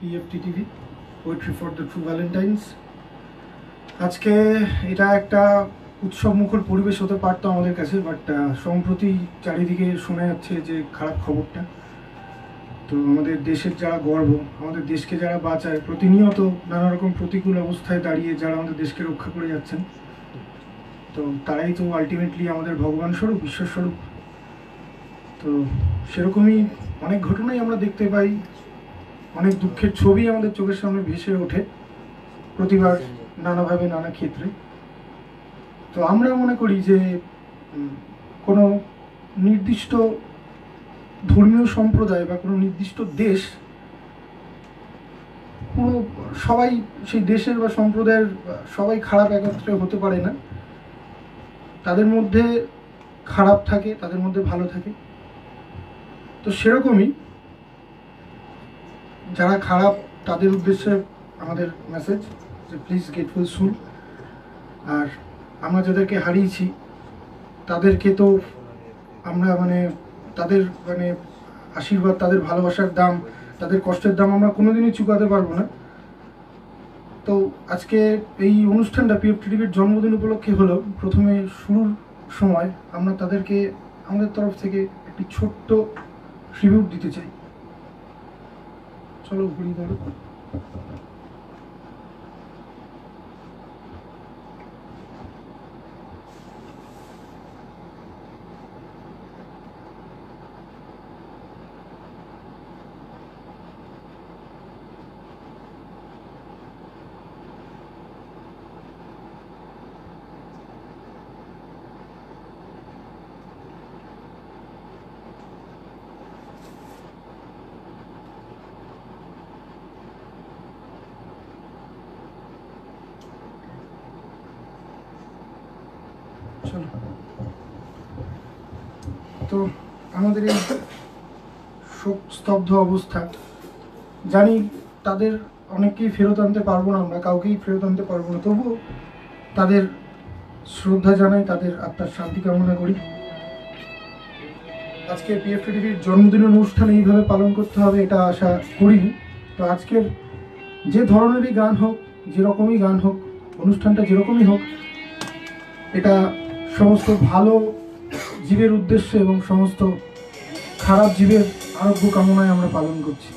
PFT TV Poetry for the True Valentines আজকে এটা একটা উৎসব মুখর পরিবেশ হতে পারতো আমাদের কাছে বাট সম্প্রতি চারিদিকে শোনা যাচ্ছে যে খারাপ খবরটা। তো আমাদের দেশের যারা গর্ব, আমাদের দেশকে যারা বাঁচায়, প্রতিনিয়ত নানা রকম প্রতিকূল অবস্থায় দাঁড়িয়ে যারা আমাদের দেশকে রক্ষা করে যাচ্ছেন, তো তারাই তো আলটিমেটলি আমাদের ভগবান স্বরূপ, ঈশ্বর স্বরূপ। তো সেরকমই অনেক ঘটনাই আমরা দেখতে পাই। অনেক দুঃখের ছবি আমাদের চোখের সামনে ভেসে ওঠে প্রতিবার নানাভাবে নানা ক্ষেত্রে। তো আমরা মনে করি যে কোনো নির্দিষ্ট ধর্মীয় সম্প্রদায় বা কোনো নির্দিষ্ট দেশ কোনো সবাই সেই দেশের বা সম্প্রদায়ের সবাই খারাপ একত্রে হতে পারে না। তাদের মধ্যে খারাপ থাকে তাদের মধ্যে ভালো থাকে। তো সেরকমই যারা খারাপ, তাদের উদ্দেশ্যে আমাদের মেসেজ যে প্লিজ গেটফুল সুন আর আমরা যাদেরকে হারিয়েছি, তাদেরকে তো আমরা মানে তাদের মানে আশীর্বাদ, তাদের ভালোবাসার দাম, তাদের কষ্টের দাম আমরা কোনোদিনই চুকাতে পারব না। তো আজকে এই অনুষ্ঠানটা পিএফ টিভির জন্মদিন উপলক্ষে হলো। প্রথমে শুরুর সময় আমরা তাদেরকে আমাদের তরফ থেকে একটি ছোট্ট ট্রিবিউট দিতে চাই। চলো ঘুরি ধরো চলো তো আমাদের এই শোক স্তব্ধ অবস্থা। জানি তাদের অনেককেই ফেরত আনতে পারব না আমরা, কাউকেই ফেরত আনতে পারব না। তবুও তাদের শ্রদ্ধা জানাই, তাদের আত্মার শান্তি কামনা করি। আজকে পিএফ টিভির জন্মদিন অনুষ্ঠান এইভাবে পালন করতে হবে এটা আশা করিনি। তো আজকের যে ধরনেরই গান হোক, যেরকমই গান হোক, অনুষ্ঠানটা যেরকমই হোক, এটা সমস্ত ভালো জীবের উদ্দেশ্যে এবং সমস্ত খারাপ জীবের আরোগ্য কামনায় আমরা পালন করছি।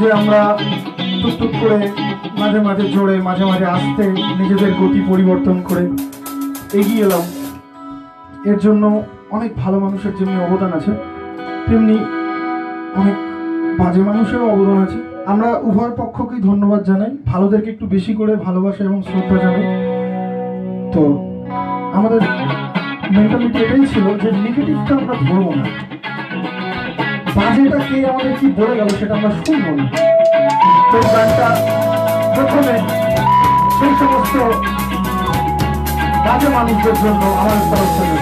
যে আমরা টুকটুক করে মাঝে মাঝে জোরে, মাঝে মাঝে আসতে নিজেদের গতি পরিবর্তন করে এগিয়ে এলাম। এর জন্য অনেক ভালো মানুষের যেমনি অবদান আছে, তেমনি অনেক বাজে মানুষেরও অবদান আছে। আমরা উভয় পক্ষকেই ধন্যবাদ জানাই। ভালোদেরকে একটু বেশি করে ভালোবাসা এবং শ্রদ্ধা জানাই। তো আমাদের মেন্টালিটি এটাই ছিল যে নেগেটিভটা আমরা ধরবো না। কে আমাদের কি বলে গেল সেটা আমরা শুনব না তো গানটা প্রথমে সেই সমস্ত বাজে মানুষদের জন্য আমাদের তরফ থেকে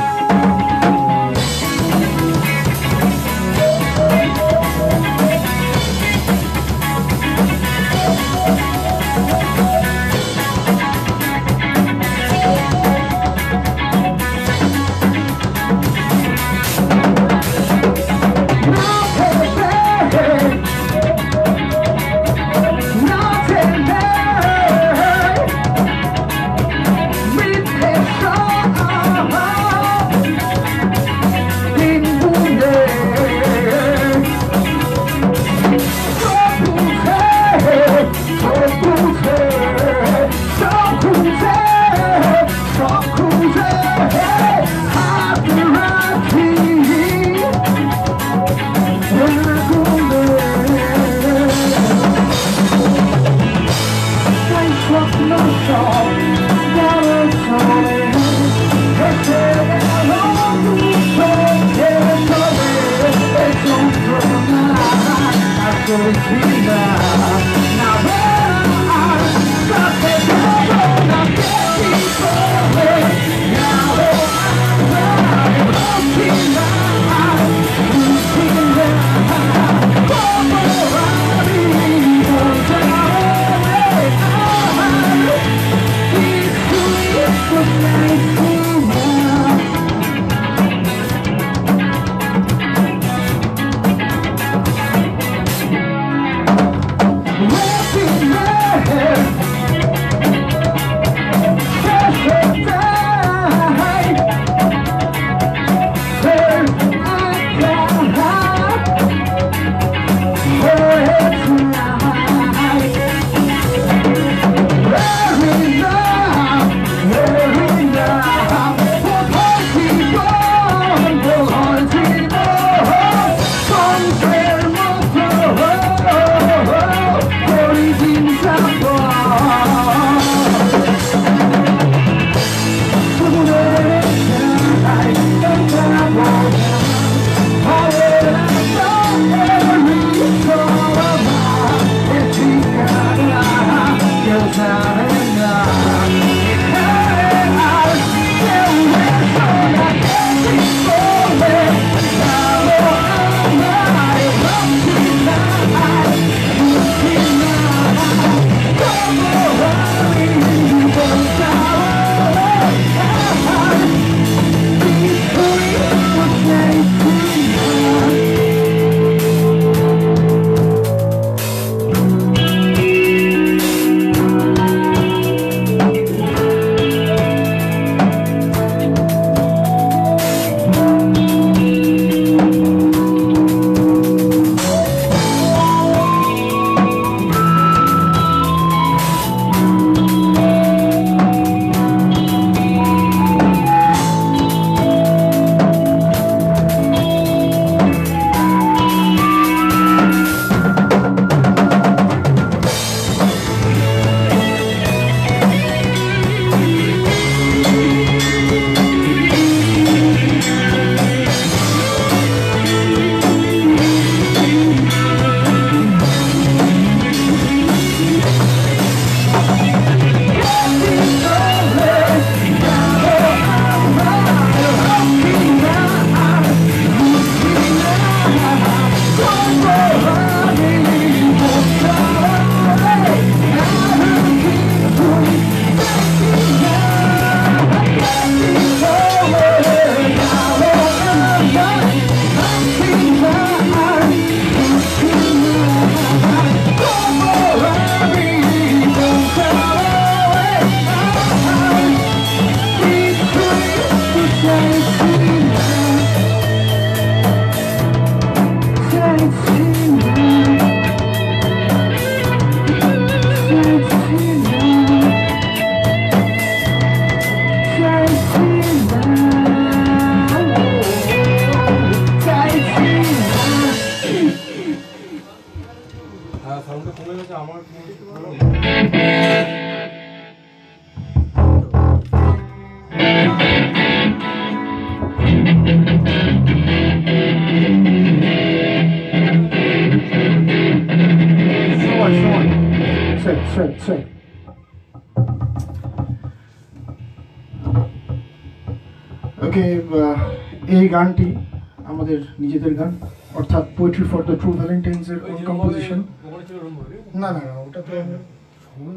তো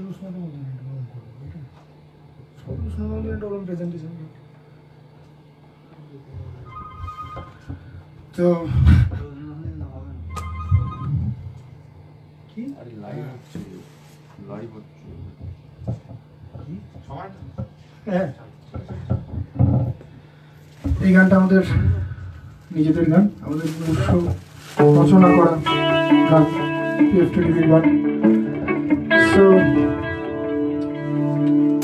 উষ্ণতা মধ্যে ওরকম প্রেজেন্টেশন তো কি? আরে লাইভ হচ্ছে লাইভ হচ্ছে। হ্যাঁ। এই গানটা আমাদের নিজেদের গান আমাদের নিজস্ব রচনা করা গান পিএফটিভির গান। সো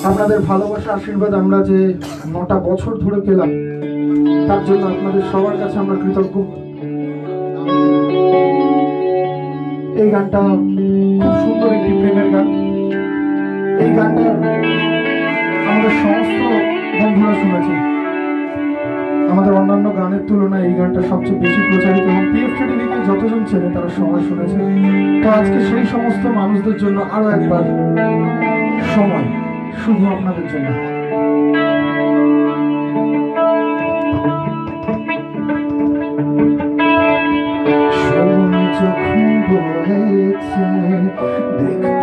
আপনাদের ভালোবাসা, আশীর্বাদ আমরা যে নটা বছর ধরে পেলাম, তার জন্য আপনাদের সবার কাছে আমরা কৃতজ্ঞ। এই গানটা খুব সুন্দর একটি প্রেমের গান। এই গানটা আমাদের সমস্ত বন্ধুরা শুনেছে আমাদের অন্যান্য গানের তুলনায় এই গানটা সবচেয়ে বেশি প্রচারিত এবং পিএফটিভিকে যতজন চেনে তারা সবাই শুনেছে তো আজকে সেই সমস্ত মানুষদের জন্য আরও একবার সময় শুধু আপনাদের জন্য। দেখতে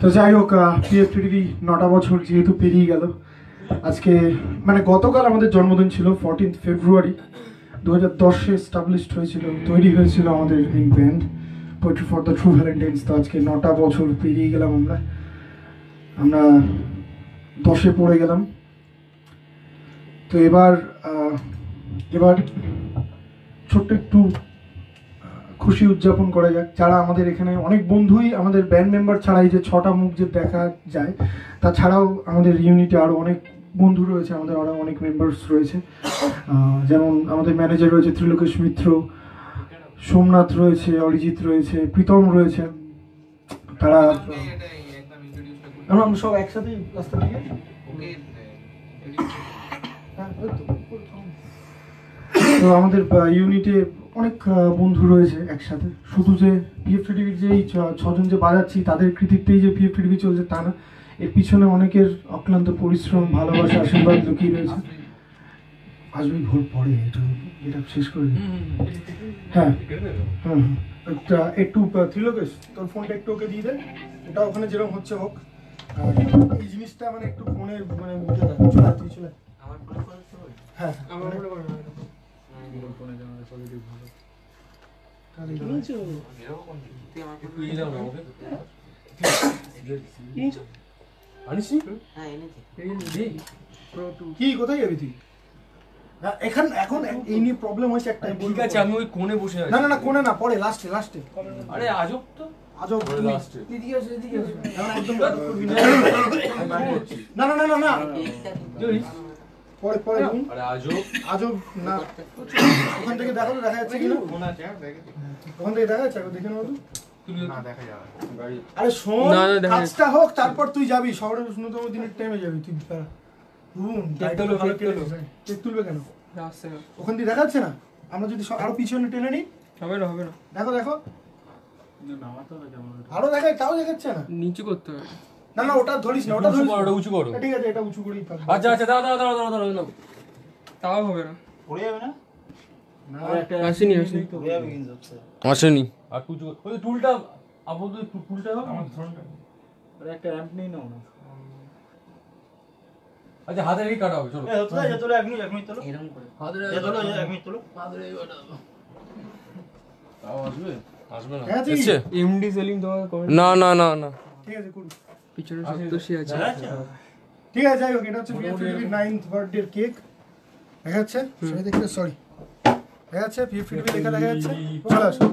তো যাই হোক পিএফটিভি নটা বছর যেহেতু পেরিয়ে গেল, আজকে মানে গতকাল আমাদের জন্মদিন ছিল ফোরটিন্থ ফেব্রুয়ারি দু হাজার দশে এস্টাবলিশড হয়েছিল, তৈরি হয়েছিল আমাদের এই band Poetry for the True Valentines তো আজকে নটা বছর পেরিয়ে গেলাম আমরা। আমরা দশে পড়ে গেলাম। তো এবার এবার ছোট্ট একটু খুশি উদযাপন করা যাক। যারা আমাদের এখানে অনেক বন্ধুই আমাদের ব্যান্ড মেম্বার ছাড়াই যে ছটা মুখ যে দেখা যায়, তাছাড়াও আমাদের ইউনিটে আরও অনেক বন্ধু রয়েছে, আমাদের আরও অনেক মেম্বার্স রয়েছে। যেমন আমাদের ম্যানেজার রয়েছে ত্রিলোকেশ মিত্র, সোমনাথ রয়েছে, অরিজিৎ রয়েছে, প্রীতম রয়েছে। তারা, আমরা সব একসাথে রাস্তা। তো আমাদের ইউনিটে অনেক বন্ধু রয়েছে একসাথে। শুধু যে পিএফটিভির যে এই ছ- ছজন যে বাজাচ্ছি তাদের কৃতিত্বেই যে পিএফটিভি চলছে তা না। এর পিছনে অনেকের অক্লান্ত পরিশ্রম ভালোবাসা আশীর্বাদ লুকিয়ে রয়েছে। আসবে ভোর পরে এটা এটা শেষ করে দিই। হ্যাঁ। হুম হুম। একটা ত্রিলোকেশ তোর ফোনটা একটু ওকে দিয়ে দে। ওটা ওখানে যেরকম হচ্ছে হোক। এই জিনিসটা মানে একটু ফোনে মানে চলে তুই চলে আয়। হ্যাঁ আমার মানে- মনে করে না তাহলে কিনছো তুই আমার তুই যাও না আমাকে কিনছো হ্যাঁ এনেছি। এই প্রো টু কি কোথায় যাবি তুই? না এখন এখন এই নিয়ে প্রবলেম হয়েছে একটা। ঠিক আছে আমি ওই কোণে বসে আছি। না না না কোনে না পরে লাস্টে লাস্টে আরে আজব তো। এদিকে এদিকে এসো একদম না। না। না না না পরে পরে হুম, আজব। না। ওখান থেকে দেখো তো দেখা যাচ্ছে কিনা? ওখান থেকে দেখা যাচ্ছে দেখে নেব যাবে গাড়ি। আরে শোন না, না, দেখা কাজটা হোক তারপর তুই যাবি। শহরের উষ্ণতম দিনের টাইমে যাবি তুই হুম কেক ভালো কেক কেটে তুলো। দিস, কেক তুলবে কেন? আসছে ওখান দিয়ে দেখা যাচ্ছে না? আমরা যদি আরও পিছনে টেনে নিই? হবে না হবে না। দেখো দেখো। আরও দেখায় তাও দেখাচ্ছে না। নিচু করতে হবে। না না ওটা ধরিস না ওটা ধরিস না। ওটা উঁচু করো। ঠিক আছে এটা উঁচু করেই আচ্ছা আচ্ছা দাঁড়াও দাঁড়াও দাঁড়াও দাঁড়াও দাঁড়াও তাও হবে না। পড়ে যাবে না? আসেনি আসেনি। পড়ে যাবে কিন্তু আসেনি। আর উঁচু ওই টুলটা আপাতত টুলটা দাও। আমার ধরনটা একটা র্যাম্প নেই নাও না। আচ্ছা হাতে রেখে কাটা হবে চলো। এ, তোলো, এ, তোলো, এক মিনিট, এক মিনিট তোলো। এরকম করে। হাতে এ, তোলো, এক মিনিট তোলো। হাতে রেখে কাটা তাও আসবে? আসবে না। ঠিক আছে এসছে? এমডি সেলিং তোমাকে না না না না। ঠিক আছে করুন। পিছনে আছে। ঠিক আছে যাই হোক এটা হচ্ছে পিএফটিভির নাইন্থ বার্থডে কেক দেখা যাচ্ছে? সেটা দেখতে সরি দেখা যাচ্ছে? লেখা দেখা যাচ্ছে? চলে আসো।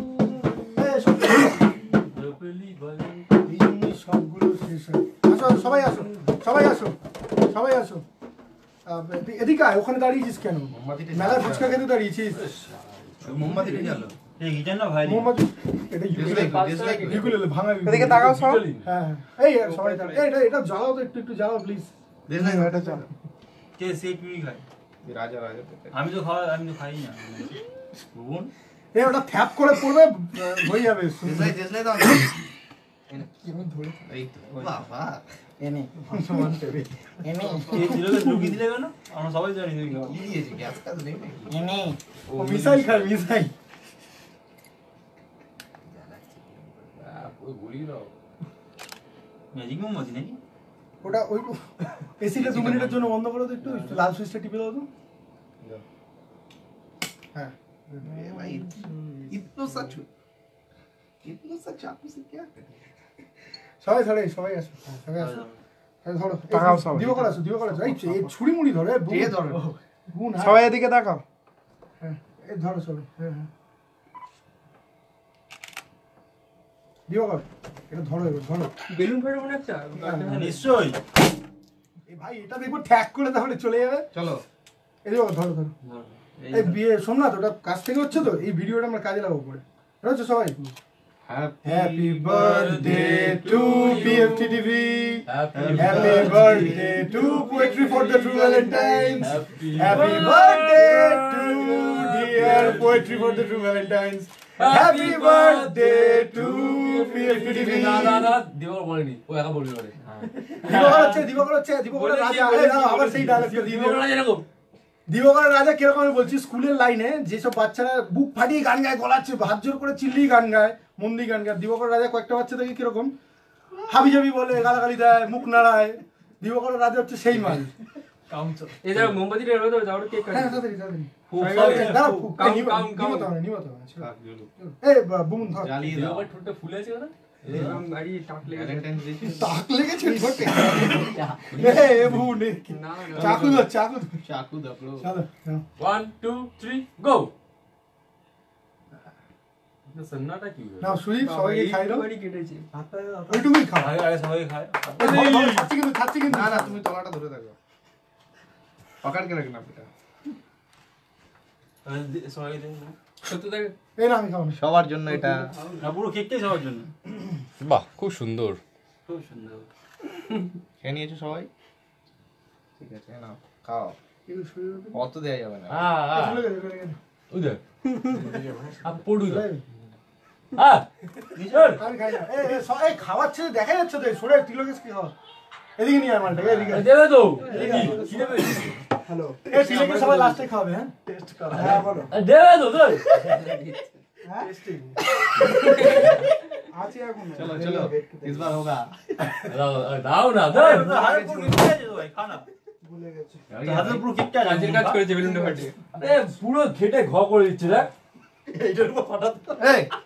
সবগুলো শেষ হয় আসো আসো, সবাই আসো সবাই আসো সবাই আসো। এদিকে আয় ওখানে দাঁড়িয়েছিস কেন? মেলা ফুচকা খেতে দাঁড়িয়েছিস। মোমবাতিটা জ্বালো। এই গিটার না ভাই মোহাম্মদ এটা Dislike করো, dislike করো। ইউকুলেলে ভাঙা এদিকে তাকাও সব হ্যাঁ এই সবাই দাঁড়াও। এই, এটা এটা জ্বালাও তো একটু একটু জ্বালাও প্লিজ Dislike এটা চালা কে সে কি খায় রাজা রাজা আমি তো খাওয়া আমি তো খাই না বোন এই ওটা থ্যাপ করে পড়বে আহ, হয়ে যাবে দিসলাই দিসলাই দাও কিরম ধরে এই তো বাবা এনে সমান টেবে এনে এই ছিল লুকিয়ে দিলে কেন আমরা সবাই জানি তুই খাওয়া কি দিয়েছি গ্যাস কাজ নেই নাকি এনে ও মিসাইল খায় মিসাইল ওই ঘুরিয়ে নাও ম্যাজিক মোমবাতি নাকি? ওটা ওই এসিটা দু মিনিটের জন্য বন্ধ করো তো একটু লাল সুইচটা টিপে দাও তো। হ্যাঁ। ভাই ইতনো সচ ইতনো সচ আপনি সে क्या সবাই সবাই সবাই আসো। হ্যাঁ, সবাই আসো। হ্যাঁ, হ্যাঁ, ধরো তাকাও সবাই। দিও করে আসো দিও করে আসো। এই ছুরি মুড়ি ধরে এ ধরো। সবাই এদিকে তাকাও। হ্যাঁ এ ধরো সবাই হ্যাঁ হ্যাঁ। দিব কর এটা ধরো এবার ধরো। বেলুন ফেটে মনে হচ্ছে? হ্যাঁ, নিশ্চয়ই। এই ভাই এটা দেখব ট্যাগ করে তাহলে চলে যাবে। चलो এই দেখো ধরো ধরো। এই বিয়ে সোমনাথ ওটা কাছ থেকে হচ্ছে তো? এই ভিডিওটা আমরা কাজে লাগাবো পরে। হচ্ছে সবাই। Happy birthday to PFT TV happy birthday to Poetry for the True Valentines happy birthday to dear Poetry for the True Valentines happy birthday to না না না বলেনি। ও একা বলবি পারে দিবকর হচ্ছে দিবকর হচ্ছে দিবকর রাজা। দাঁড়াও, আবার সেই দিয়ে দিও। এরকম দিবকরের রাজা কীরকম আমি বলছি স্কুলের লাইনে যেসব বাচ্চারা বুক ফাটিয়ে গান গায় গলাচ্ছে হাত জোর করে চিল্লিয়ে গান গায় মন দিয়ে গান গায় দিবকর রাজা কয়েকটা বাচ্চা দেখি কীরকম? হাবি জাবি বলে গালাগালি দেয় মুখ নাড়ায়। দিবকরের রাজা হচ্ছে সেই মাল এই দেখো মোমবাতিটা এলো তো তারপরে কেক হ্যাঁ কাটবে তাড়াতাড়ি তাড়াতাড়ি ফুক এই, সবাই দাঁড়াও, ফুক, কাউন্ট, এই, নিব- কাউন্ট, নিবতে কাউন্ট। হবে না, নিবতে হবে না, ছেড়ে দাও। এই, বা- বুম ধর। জ্বালিয়ে দাও দেওয়ার ঠোঁটটা ফুলে আছে না এরকম গাড়ি টাক লেগে যায়। ভ্যালেন্টাইন্স ডে তাক লেগেছে ঠোঁটে। এ, এ, বুম, এ, না না চাকু ধর, চাকু ধর। চাকু দাও চলো, নাও। ওয়ান টু থ্রি গো সন্নাটা কি নাও, সুদীপ, সবাইকে খাই দাও। বাড়ি কেটেছে ওইটুকুই খাও। আগে আগে সবাই খায় এই, ধর, ধর, খাচ্ছি কিন্তু, খাচ্ছি কিন্তু। না না তুমি তলাটা ধরে থাকো পকড় के रखना बेटा তাহলে দে- সবাই দেন না। সত্য দেখে এই না, আমি খাবো না। সবার জন্য এটা না পুরো কেকটাই সবার জন্য বাহ খুব সুন্দর খুব সুন্দর খেয়ে নিয়েছো সবাই ঠিক আছে নাও খাও এগুলো শরীরের উপরে- অত দেয়া যাবে না হ্যাঁ চলে গেছে, চলে গেছে। ওই দেখ আপ পড়ু চলে গেছে। হ্যাঁ আমি খাই না। এই, এই, স- এই, খাওয়াচ্ছে দেখা যাচ্ছে তো এই সরে তিলকেশ কি খাওয়া এদিকে নিয়ে আয় মালটা এদিকে আয়। দেবে তো কি দেবে এই তিলকেশ সবাই লাস্টে খাবে হ্যাঁ টেস্ট করা হ্যাঁ বলো দেবে তো তোর টেস্টিং আছে এখন चलो चलो इस बार होगा দাও দাও না দাও হাতে পুরো কেকটা আছে তো ভাই খা না ভুলে গেছে তো হাতে পুরো কেকটা আছে কাজের কাজ করেছে বেলুনটা ফাটিয়ে আরে পুরো ঘেটে ঘ করে দিচ্ছে দেখ এইটার উপর ফাটাতে ए आके बाकी হ্যাঁ তিলকেশ তিলকেশ পরিষ্কার কে করবে এই, আরে দাও না।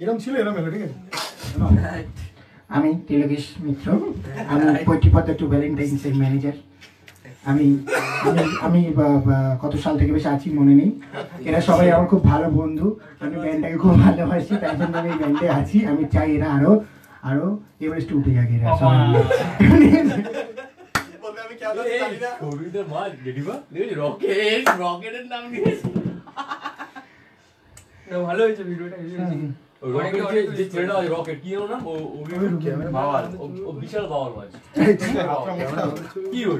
এরকম ছিল এরকম এলো ঠিক আছে? আমি তিলকেশ মিত্র আমি পৈটি পদ্মা টু ভ্যালেন্টাইন্স এর ম্যানেজার আমি আমি কত সাল থেকে বেশি আছি মনে নেই। এরা সবাই আমার খুব ভালো বন্ধু। আমি ব্যান্ডটাকে খুব ভালোবাসি তাই জন্য আমি এই ব্যান্ডে আছি। আমি চাই এরা আরও আরও এভারেস্টে উঠে যাক এরা ভালো হয়েছে বলবে আমি क्या জানি না সৌভিকদের মা জেঠিমা দেখেছি রকেট রকেটের নাম দিয়েছে না, ভালো হয়েছে ভিডিওটা হুম। ওই রকেট যে যে ছেলেটা আছে রকেট কি ওর নাম ও ও বাবার ও- ও বিশাল বাবার মাছ কি ওর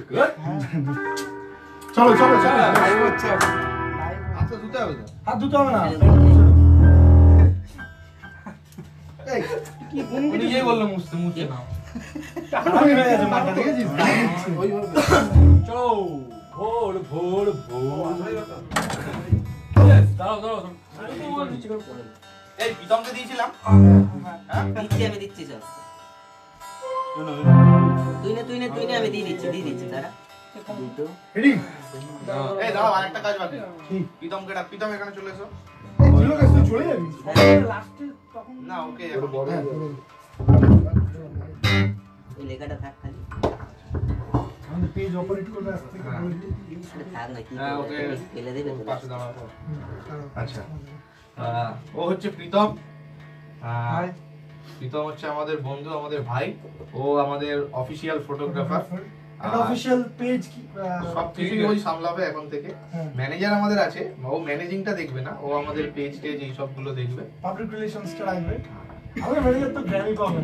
চলো চলো চলো আচ্ছা দুটো হবে তো হাত ধুতে হবে না এই নিজেই বলল মুছতে মুছতে না টাকাটা হয়ে গেছে মাথা দেখেছিস ওইভাবে চলো ভোর ভোর ভোর দাঁড়াও দাঁড়াও এই প্রীতমকে দিয়েছিলাম। দিচ্ছি আমি দিচ্ছি সব তুই না তুই না তুই না আমি দিয়ে দিচ্ছি দিয়ে দিচ্ছি তারা রেডি এই দাঁড়াও আরেকটা কাজ বাকি প্রীতমকে ডাক। প্রীতম এখানে চলে এসো। চলে যাবি? না ওকে হ্যাঁ, ওই লেখাটা থাক খালি। আমাদের পেজ অপারেট করবে আজ থেকে। হ্যাঁ। না কি হ্যাঁ, ফেলে দেবে আচ্ছা। ও হচ্ছে প্রীতম প্রীতম হচ্ছে আমাদের বন্ধু আমাদের ভাই ও আমাদের অফিসিয়াল ফটোগ্রাফার একটা অফিসিয়াল পেজ কি সব কিছুই ওই সামলাবে এখন থেকে হ্যাঁ। ম্যানেজার আমাদের আছে ও ম্যানেজিংটা দেখবে না ও আমাদের পেজ টেজ এই সবগুলো দেখবে পাবলিক রিলেশনসটা রাখবে আমাদের ম্যানেজার তো গ্র্যামি পাবে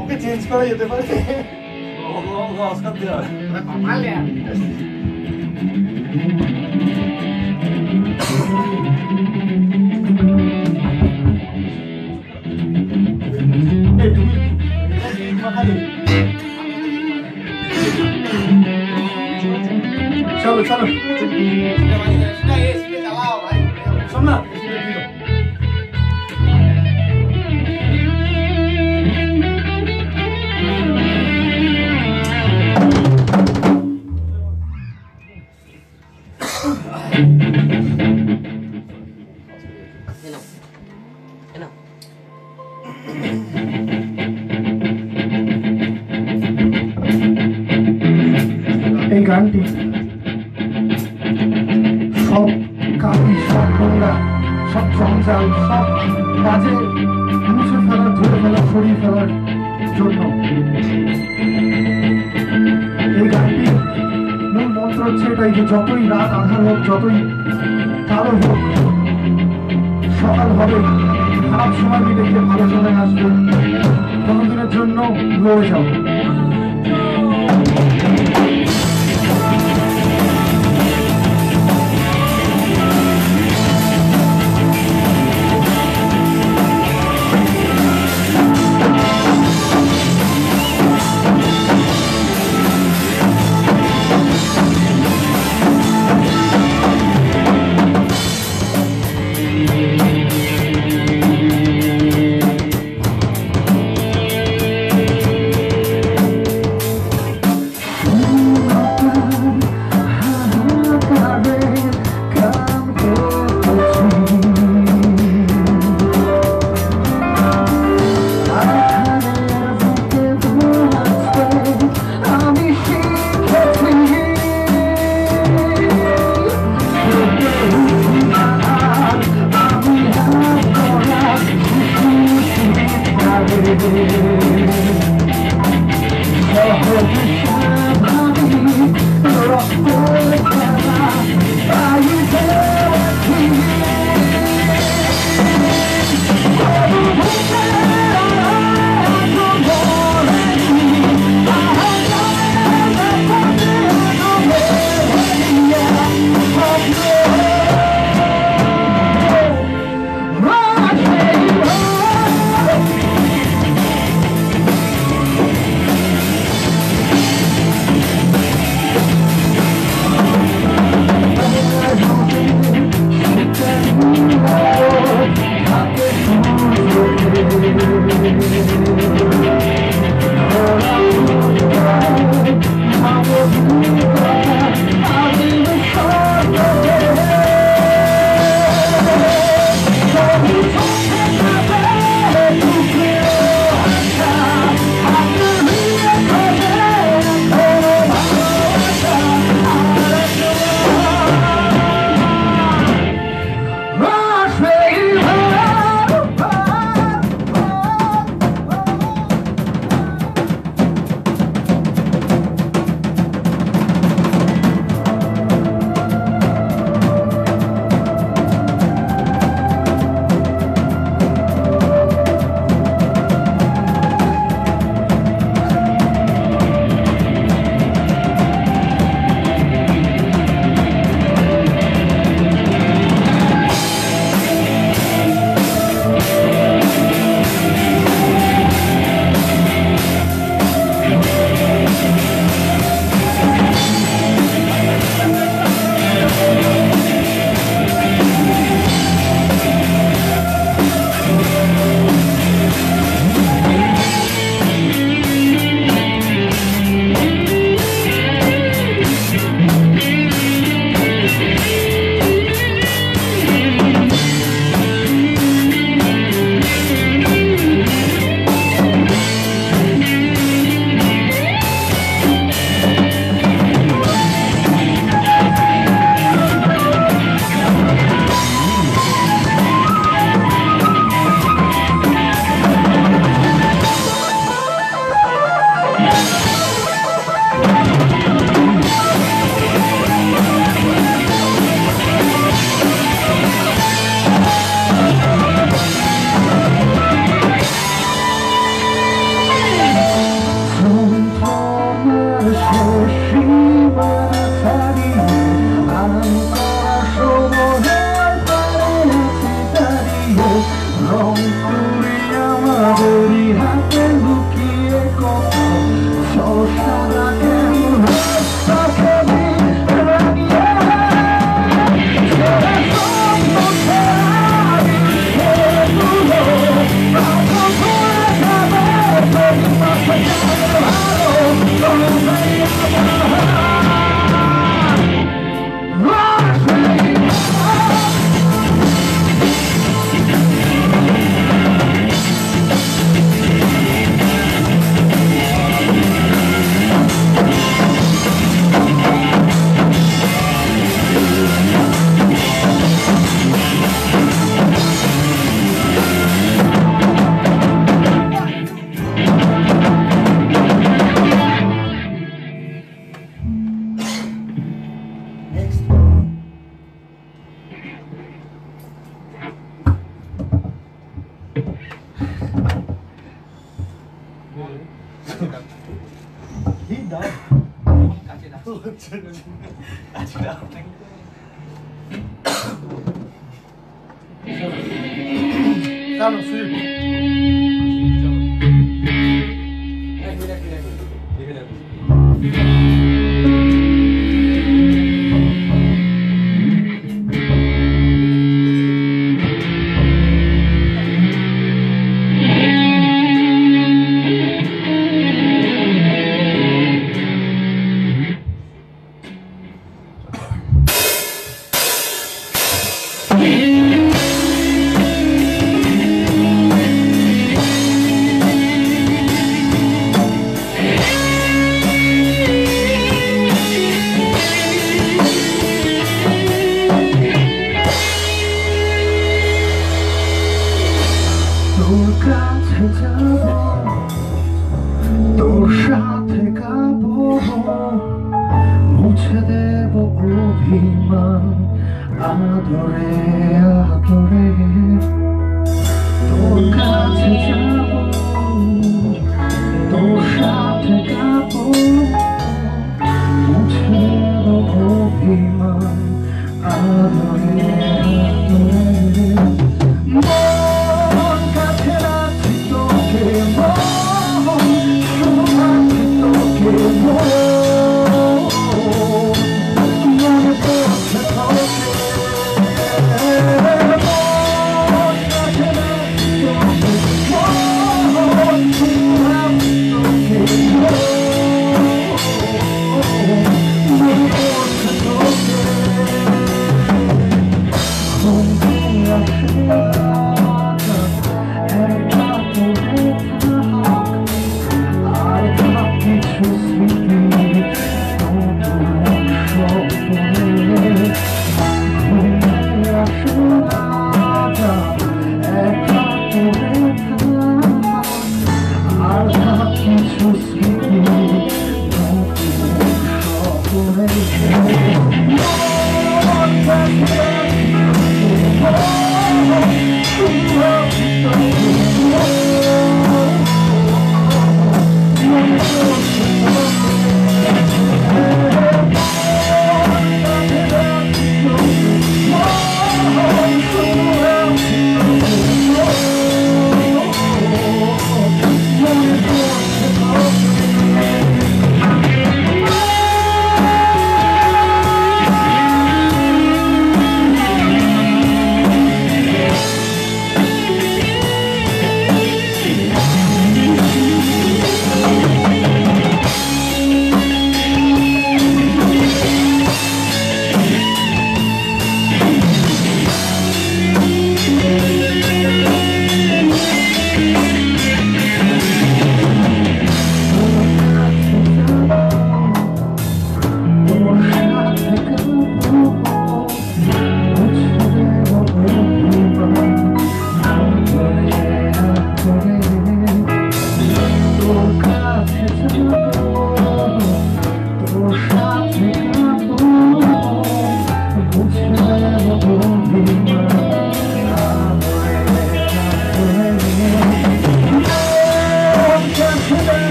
ওকে চেঞ্জ করা যেতে পারে অস্কার দেওয়া আছে। চলো চলো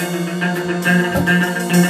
ওই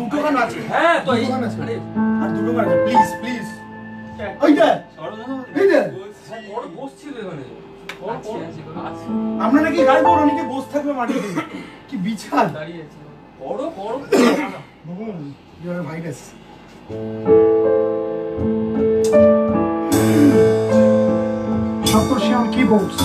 দুটো গান আছে। হ্যাঁ তো এই গান আছে। আর দুটো গান আছে প্লিজ প্লিজ ওইটা এইটা বড় বসছিল এখানে। আমরা নাকি গাইবো অনেকে বসে থাকবে মাটিতে কি বিছাল। দাঁড়িয়ে আছে। বড় বড় বুম ইউ আর ভাইরাস। সপ্তশ্যাম কি বলছে?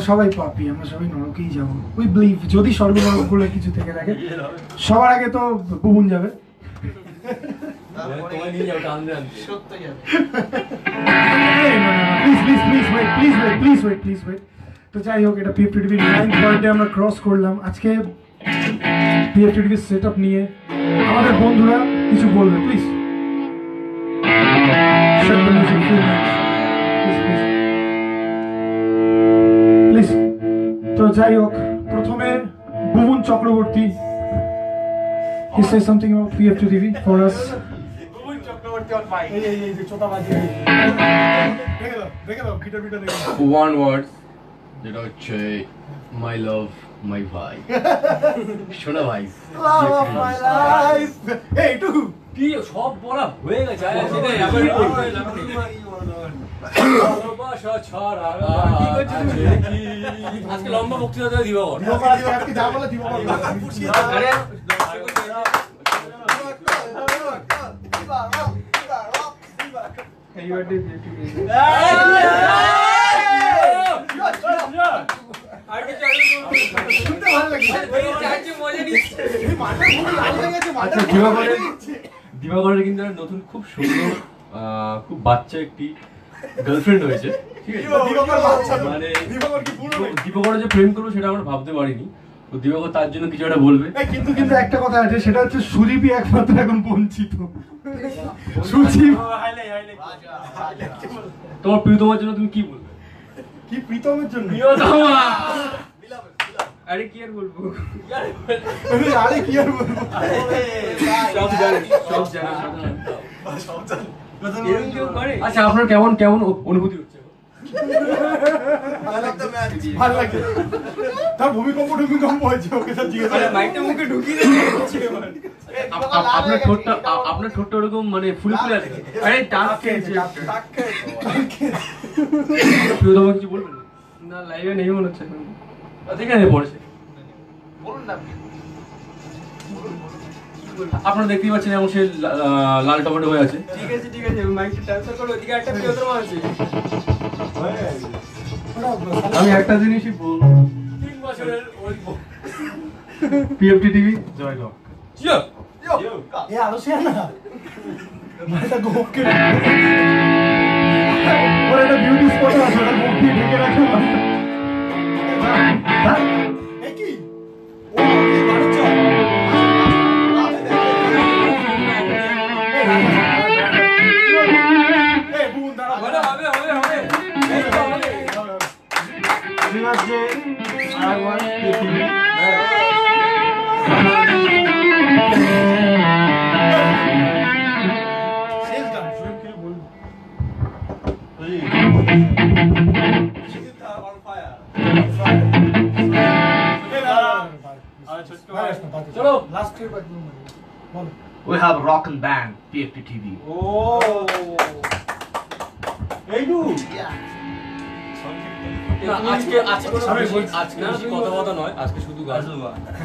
আমরা সবাই পাপি আমরা সবাই নরকেই যাব। উই বিলিভ যদি স্বর্গ নরকগুলো কিছু থেকে থাকে সবার আগে তো বুবুন যাবে। তো যাই হোক এটা পিএফ টিভির নাইন্থ বার্থডে আমরা ক্রস করলাম। আজকে পিএফ সেট আপ নিয়ে আমাদের বন্ধুরা কিছু বলবে প্লিজ যাই হোক প্রথমে Bhuban Chakraborty. He says something about PF2 TV for us. One word যেটা হচ্ছে মাই লাভ মাই ভাই শোনা ভাই। লাভ অফ মাই এই এইটুকু। কি সব বলা হয়ে গেছে আরে সেটাই আবার ভালোবাসা ছাড়া কি করছিস আছে কি? আজকে লম্বা বক্তৃতা দেবে দিবাকর দিবাকর আজকে আজকে যা বলে দিবাকর আরে আর কিছু আমি শুনতে ভালো লাগছে ওই চাচি মজা নিচ্ছে আচ্ছা দিবাকরের দিবাকরের কিন্তু একটা নতুন খুব সুন্দর আহ, খুব বাচ্চা একটি গার্লফ্রেন্ড হয়েছে ঠিক আছে? দিবাকর মানে দিবাকর? দীপকর যে প্রেম করব সেটা আমরা ভাবতে পারিনি। তো দীপকর তার জন্য কিছু একটা বলবে। কিন্তু কিন্তু একটা কথা আছে সেটা হচ্ছে সুদীপই একমাত্র এখন বঞ্চিত। সুদীপ তোমার প্রিয়তমার জন্য তুমি কি বলবে? কি প্রীতমের জন্য? প্রিয়তমা! আরে কি আর বলব? আরে কি আর বলব? সব জানে সব জানে কেউ আচ্ছা আপনার কেমন কেমন অনুভূতি হচ্ছে? ভালো লাগছে তার ভূমিকম্প ভূমিকম্প হয়েছে ওকে স্যার জিজ্ঞেস করে। মাইকটা মুখে ঢুকিয়ে দে আপ- আপ- আপনার ঠোঁটটা আপনার ঠোঁটটা ওরকম মানে ফুলে ফুলে আছে। আরে টাক খেয়েছে প্রিয়তমা কিছু বলবেন? না লাইভে নেই মনে হচ্ছে এখন। ঠিক আছে পড়েছে। আপনারা দেখতেই পাচ্ছেন এমন সে লাল টমেটো হয়ে আছে। ঠিক আছে ঠিক আছে মাইকটা ট্রান্সফার করো ওদিকে একটা প্রিয়তমা আছে। আমি একটা জিনিসই বলব তিন বছরের ওই পিএফটি টিভি জয় হোক এ না। মালটা গোপকে ওর একটা বিউটি স্পট আছে ওটা ঢেকে রাখে। এ কি ও চলো। লাস্ট ট্রিপ বলো। We have a rock and band, PFP TV. ও। না, আজকে আজকে। আজকে বেশি কথা কথা নয় আজকে শুধু গান।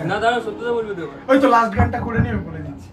না দাঁড়া সত্যি বলবি তো। ওই তো লাস্ট গানটা করে নিয়ে আমি বলে দিচ্ছি।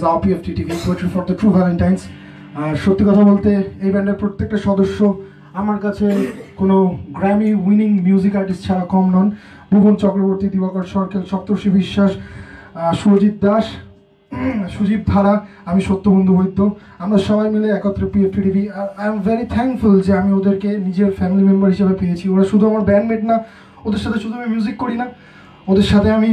Is আওপি of TTV Poetry for the True Valentines আর সত্যি কথা বলতে, এই ব্যান্ডের প্রত্যেকটা সদস্য আমার কাছে কোনো গ্র্যামি উইনিং মিউজিক আর্টিস্ট ছাড়া কম নন। ভুবন চক্রবর্তী, দিবাকর সরকেল সপ্তর্ষি বিশ্বাস সুরজিৎ দাস সুজীব ধারা, আমি সত্যবন্ধু বৈদ্য। আমরা সবাই মিলে একত্রে পিএফটিভি আর আই এম ভেরি থ্যাঙ্কফুল যে আমি ওদেরকে নিজের ফ্যামিলি মেম্বার হিসেবে পেয়েছি। ওরা শুধু আমার ব্যান্ডমেট না, ওদের সাথে শুধু আমি মিউজিক করি না। ওদের সাথে আমি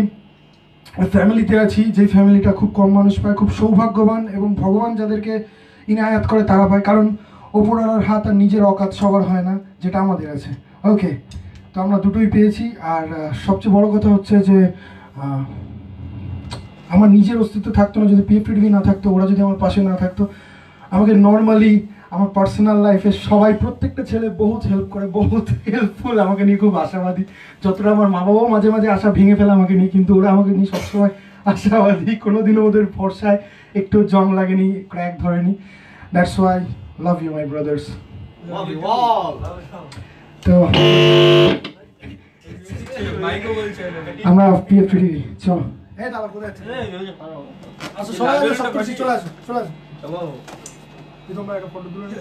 ফ্যামিলিতে আছি, যে ফ্যামিলিটা খুব কম মানুষ পায়, খুব সৌভাগ্যবান এবং ভগবান যাদেরকে ইনায়াত করে তারা পায়, কারণ ওপরওয়ালার হাত আর নিজের অকাত সবার হয় না, যেটা আমাদের আছে। ওকে তো আমরা দুটোই পেয়েছি, আর সবচেয়ে বড় কথা হচ্ছে যে আমার নিজের অস্তিত্ব থাকতো না, যদি পিএফটিভি না থাকতো, ওরা যদি আমার পাশে না থাকতো, আমাকে নর্মালি আমার পার্সোনাল লাইফে সবাই প্রত্যেকটা ছেলে বহুত হেল্প করে বহুত হেল্পফুল আমাকে নিয়ে খুব আশাবাদী। যতটা আমার মা বাবাও মাঝে মাঝে আশা ভেঙে ফেলে আমাকে নিয়ে কিন্তু ওরা আমাকে নিয়ে সবসময় আশাবাদী। কোনোদিনও ওদের ভরসায় একটু জং লাগেনি ক্র্যাক ধরেনি। That's why love you my brothers তো আমরা পিএফটিভি চলো এই দাদা কোথায় করছি, চলে আসো চলে আসো। এই তোমরা একটা ফটো তুলে নিও।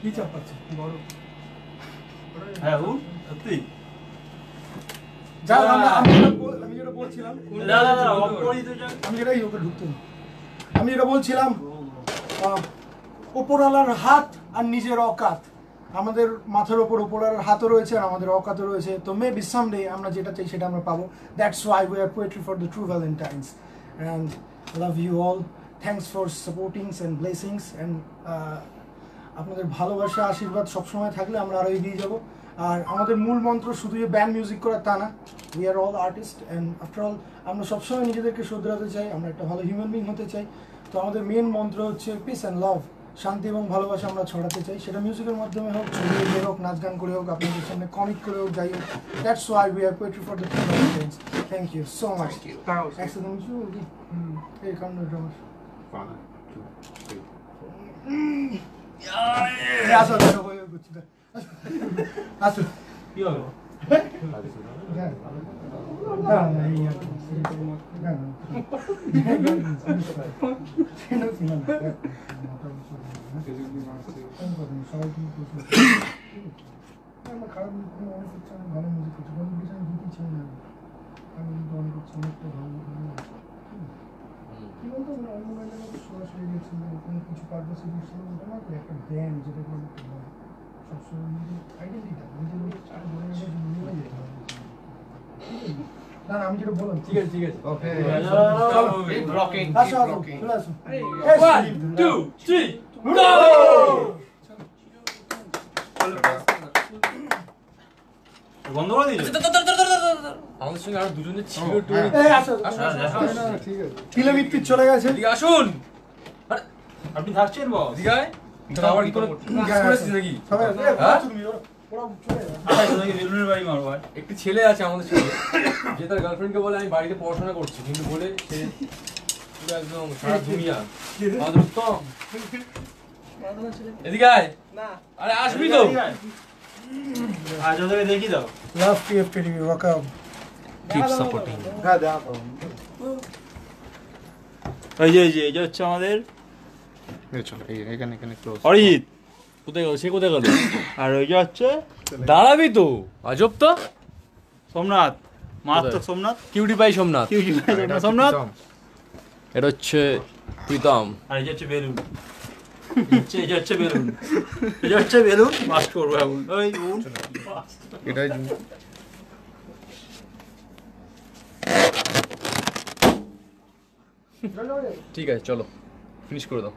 কি চাপ পাচ্ছে বড়। হ্যাঁ সত্যি। আমি আমি যেটা বলছিলাম না না না অপরিচিত জন আমি যেটা এই ওকে ঢুকতে দিই। আমি যেটা বলছিলাম আহ, ওপরওয়ালার হাত আর নিজের অকাত। আমাদের মাথার ওপর ওপরওয়ালার হাতও রয়েছে আর আমাদের অকাতও রয়েছে। তো মে বি সামডে আমরা যেটা চাই সেটা আমরা পাবো। That's why we are Poetry for the True Valentines and love you all thanks for supportings and blessings and আপনাদের ভালোবাসা আশীর্বাদ সবসময় থাকলে আমরা আরও এগিয়ে যাব। আর আমাদের মূল মন্ত্র শুধু যে ব্যান্ড মিউজিক করা তা না। We are all artist and after all আমরা সবসময় নিজেদেরকে শুধরাতে চাই আমরা একটা ভালো হিউম্যান বিং হতে চাই। তো আমাদের মেন মন্ত্র হচ্ছে পিস অ্যান্ড লাভ শান্তি এবং ভালোবাসা আমরা ছড়াতে চাই। সেটা মিউজিকের মাধ্যমে হোক ছবি এঁকে হোক নাচ গান করে হোক আপনাদের সামনে কমিক করে হোক যাই হোক that's why we are Poetry for the thank you so much একসাথে এই কাণ্ড ড্রামার আসো আসো হয়ে করছি আসো কি হবে না না এই আর কি। না, না। সবাই কি করছে? আমরা খারাপ music কোনো অনেক করছি, আমি ভালো music করছি। কোনো কিছু আমি দিতে চাই না। আমি কিন্তু অনেক করছি, অনেকটা ভালো ভালো। কি বলতো মানে অন্য ব্যান্ডের মতো সরাসরি গেছিল কোনো কিছু পারপাসে গেছিল ওটা না তো একটা ব্যান্ড যেটা কোনো সবসময় নিজের আইডেন্টিটা নিজের আর বলে গেছে মিলে যেতে হবে না না আমি যেটা বললাম ঠিক আছে ঠিক আছে ওকে চলো। কিপ রকিং আসো কিপ আসো রকিং চলে আসো ওয়ান টু থ্রি বন্ধ করে দিয়েছ আমাদের সঙ্গে আরও দুজনে ছিল ও, একটু চলে গেছে। এদিকে আসুন। আপনি থাকছেন বস। আবার কি করেছিস নাকি? ছেলে আছে আমাদের সাথে যে তার গার্লফ্রেন্ডকে বলে আমি বাড়িতে পড়াশোনা করছি কিন্তু বলে সে পুরো একদম সারা দুনিয়া। আমাদের উত্তম এদিকে আয়। আরে আসবি তো। আজ ওদেরকে দেখি দাও। লাভ পিএফ টিভি ওয়াকাম কিপ সাপোর্টিং এই যে এই যে এই যে হচ্ছে আমাদের চলো এই এখানে এখানে ক্লোজ অরিজিৎ। কোথায় গেল? সে কোথায় গেল? আর ওই যে হচ্ছে দাঁড়াবি তো। আজব তো। সোমনাথ। মারাত্মক Somnath. Cutie pie Somnath. Somnath. এটা হচ্ছে প্রীতম আর এই হচ্ছে বেলুন যে হচ্ছে বেলুন। এই হচ্ছে বেলুন। মাস্ট করব এখন। ওই। এটাই ঠিক আছে, চলো। ফিনিশ করে দাও।